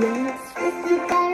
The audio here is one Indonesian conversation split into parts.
Yes, if you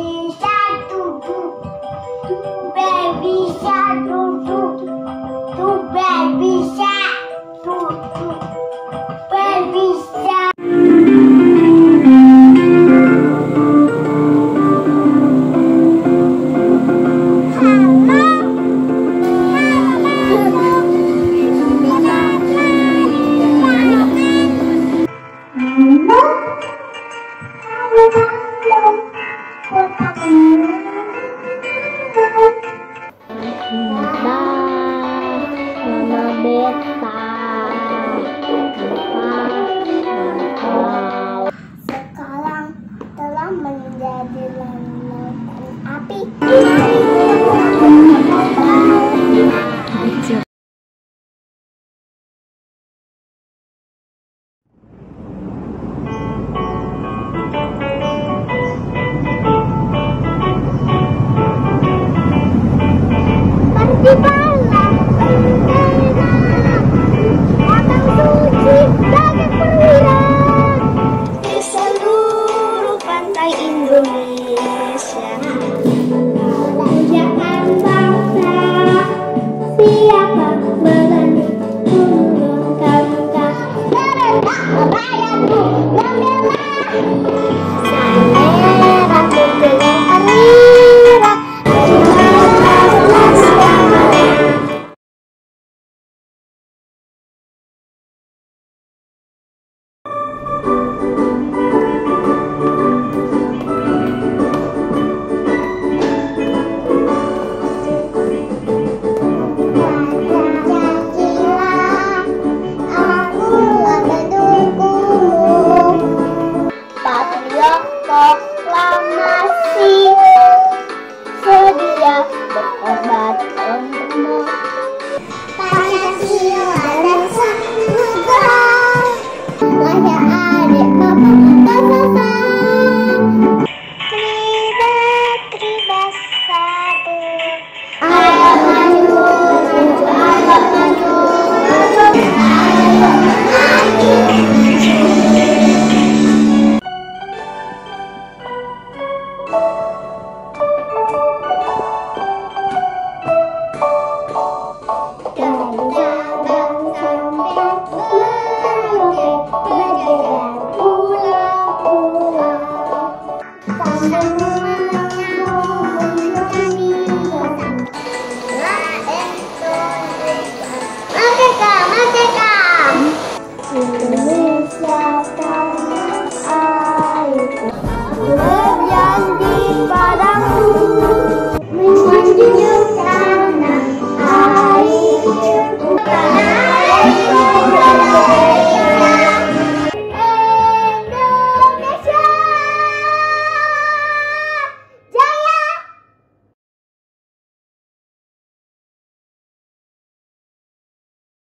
proklamasi